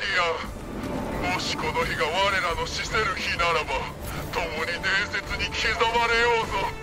ガーディアもしこの日が我らの死せる日ならば共に伝説に刻まれようぞ。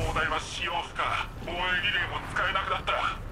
砲台は使用不可。防衛リレーも使えなくなった。